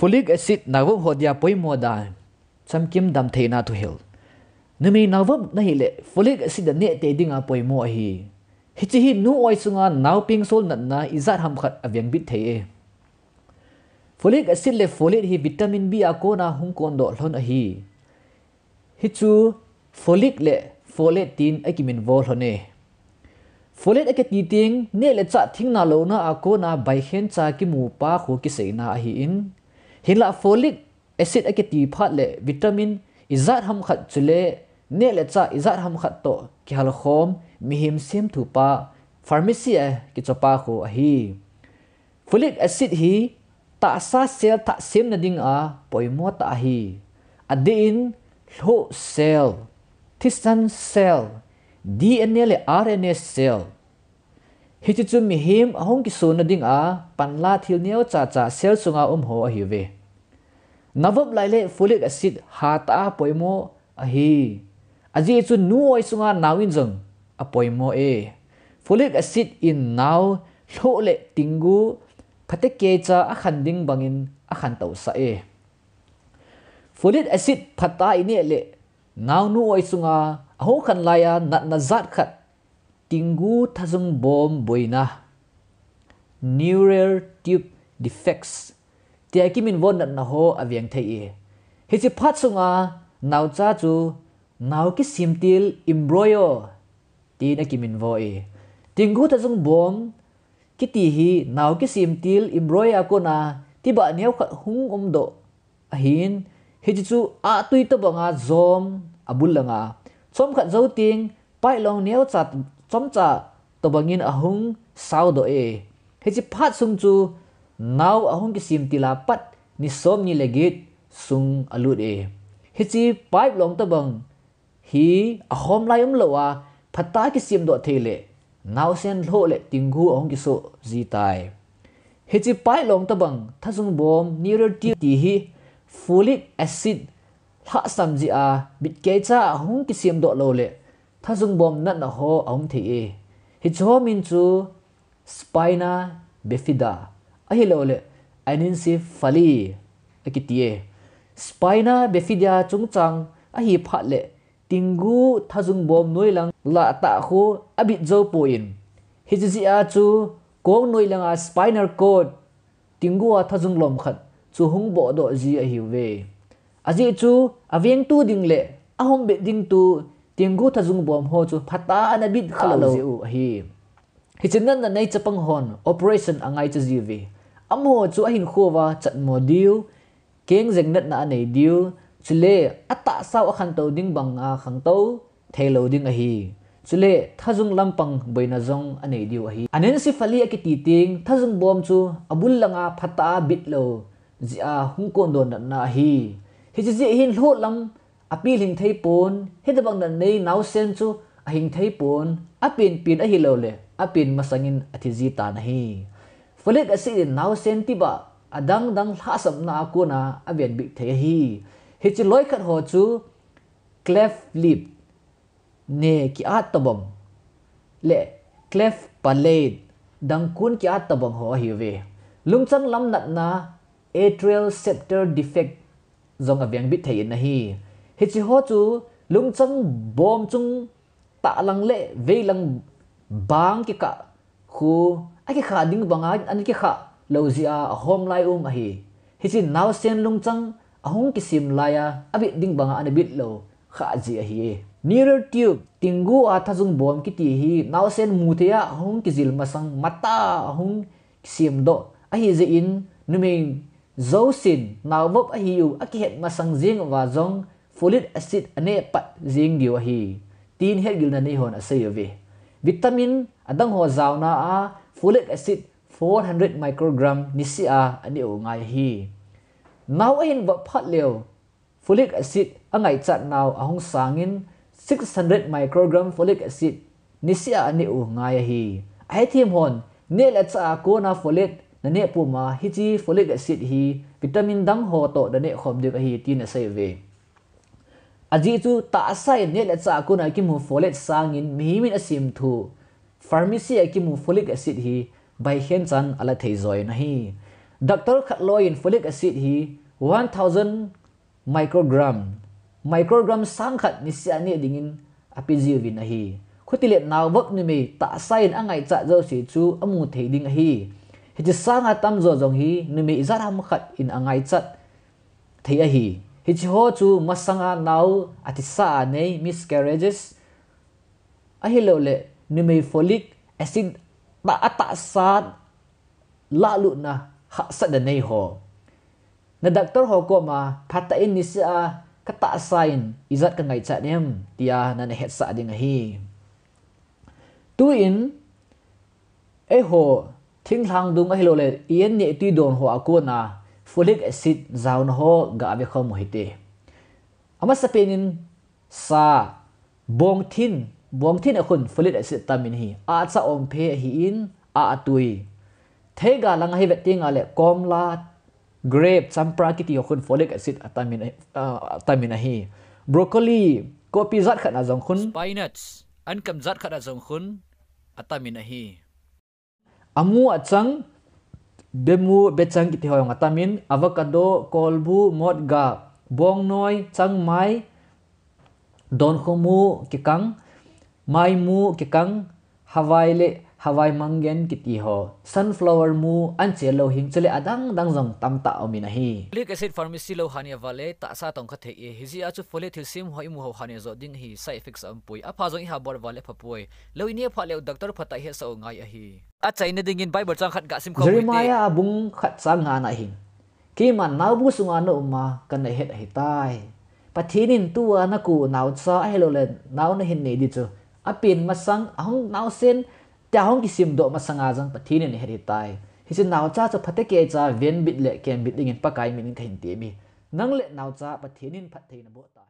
folic acid nawo hodia poimo da. Chamkim dam theina to hil numi nawo na hi le folic acid ne te dinga poimo hi hi. Chi hi nu oi sunga naw ping sol na na izat ham khat avyang bit thei e. folic acid le folate hi vitamin b a ko na hung kon do hlon a hi. Hi chu folic le folate tin akimin vol hone folate ake ti ting, ne le cha thing na lo na a ko na bai hen cha ki mu pa kho ki sei na hi in. Hin la folic acid ake ti phat le vitamin izat ham khat chule ne le cha izat ham khat to ki hal khom mi him sem thu pa pharmacy a ki chopa kho a hi folic acid hi ta sa sel ta sem na ding a poimo ta hi adin lo cell tistan cell DNA le RNA cell hi chu mi him ahong ki sona ding a, panla thil neo cha cha sel sunga um ho a hi ve. Navab lai le folic acid ha ta poimo a hi. Aji chu nu oi sunga nawin jong a poimo e. Folic acid in now lo le tingu phate ke cha a khan ding bangin a khan tau sa e. Folic acid phata ine le naw nu oi sunga ho khan laya nat na zat khat tingu thazung bom boina. Neural tube defects. Tia kimin von na na ho aviang thei e. Hi chi phat sunga, nau cha chu, nau ki simtil imbroyo ti na kimin vo e. Tingu thazung bom, ki ti hi nau ki simtil imbroya ko na, ti ba neu khat hung om do. A hin hi chu a tui to banga zom abul langa chom khat zo ting, pai long neu chat chom cha to bangin ahung sau do e he chi phat sung chu naw ahung ki sim tila pat ni som ni legit sung alut e he chi pipe long to bang hi ahom lai um lowa phata ki sim do thele naw sen lo le tingu ahung ki so ji tai he chi pai long to bang thasung bom neural ti hi folic acid ha samji a bit ke cha ahung ki sim do lo le thazung bom na na ho ong the e hi cho min chu spina bifida a hi lo le anencephaly akitie spina bifida chung chang a hi pha le tingu thazung bom noi lang la ta khu abit zo poin hi ji a chu kong noi lang a spinal cord tingu a thazung lom khat chu hung bo do ji a hi ve aji chu avieng tu ding le ahom be ding tu tingu tha zung bom ho chu phata ana bit khalo zi u hi. Hi chinan na nei chapang hon operation angai cha ji ve amo chu ahin khowa chat mo diu. Keng zeng nat na nei diu. Chule ata saw akhan to ding bang a khang to thelo ding a hi. Chule thazung lampang boina zong anei diu a hi. Anen si fali a ki ti ting thazung bom chu abul langa phata bit lo. Zia hung kon don na hi. Hi chi hin hlo lam apil hing thei pon he da bang na nei nau sen chu a hing thei pon apin pin a hi lo le apin masangin athi ji ta na hi. Folik asi in nau sen ti ba adang dang hla sam na ko na aven bi the hi. Hi chi loi khat ho chu clef lip, ne ki at tabam le, clef palate dang kun ki at tabam ho hi ve. Lungchang lam nat na, atrial septal defect, zong aviang bit thei na hi hết chỉ ho chu lúng chân bom chung ta lăng lệ về lăng bang cái cả khu. Ai cái khả đinh bằng banga anh cái khả lâu gì à hôm lai um a hi hi nấu sen lúng chân ahong hung sim lai à a bit ding banga an bit lo kha ji a à hi neural tube tingu a à, thazung bom ki ti hi naw sen mu te ya à, hung ki zil masang mata ahong sim do a hi ze in mình zosin naw bop a hi u a ki het masang jing wa zong folic acid ane pat zing diwa hi tin het gil na nei hon ase ve vitamin adang ho zauna a folic acid 400 microgram nisi a ani o ngai hi now in va phat leo folic acid angai chat now ahong sangin 600 microgram folic acid nisi a ani o ngai hi ai thim hon, ne la cha ko na folic na ne puma hi chi folic acid hi vitamin dang ho to da ne khom de hi tin ase ve aji chu ta sai ne le cha ku na ki mu folet sangin mi min asim thu pharmacy ki mu folic acid hi bai hen chan ala thei zoi na hi doctor khat loin folic acid hi 1000 microgram. Microgram sang khat ni sia ni dingin apiziu vin na hi khutile naw bak ni me ta sain angai cha zo si chu amu thei ding a hi hi sang sanga tam zo jong hi ni me zara ham khat in angai chat thei a hi hi chi ho chu masanga nau ati sa nei miscarriages. A hi lo le ni folic acid ba ata sa la lu na ha sa da nei ho na doctor ho ko ma phata in ni sa ka ta sain izat ka ngai cha nem tia na ne het sa ding hi tu in e ho thing thang dung a hi lo le ien ne ti don ho ko na folic acid zaun ho ga ave khom mo hite. Ama sa penin sa bong thin bong thin a khun folic acid tamin hi. A cha om phe hi in a atui thega lang hi veting ale komla grape champra ki ti khun folic acid atamin atamin hi. Broccoli kopi zat khat na jong khun. Spinach an kam zat khat na jong khun atamin hi. Amu achang bemu, bechang ki hoyong atamin, avocado, kolbu, modga bong noi chang mai, don khomu kikang mai mu kikang hawai le hawai mangen kiti ho. Sunflower mu an che lo hing chele adang dang jong tam ta omi na hi. Folic acid pharmacy lo hania vale ta sa tong kha the e. Hi ji achu folic thil sim hoi mu ho hania zo ding hi side effects am pui. A pha jong ha bor vale pha pui. Lo ini pha le doctor phata hi so ngai a hi. A chaina ding in bible chang khat ga sim ko jeremiah abung khat sang nga na hin ki man nau bu sunga no ma kan na het hi tai. Pathinin tua na ku nau cha a hello le nau na hin ne di chu. Apin masang ahong nau sen ta hong ki sim do ma sanga jang pathinin het heri tai hi sin nau cha cha phate ke cha ven bit le ken bit ding in pakai min khin te mi. Nang le nau cha pathinin phat thein bo ta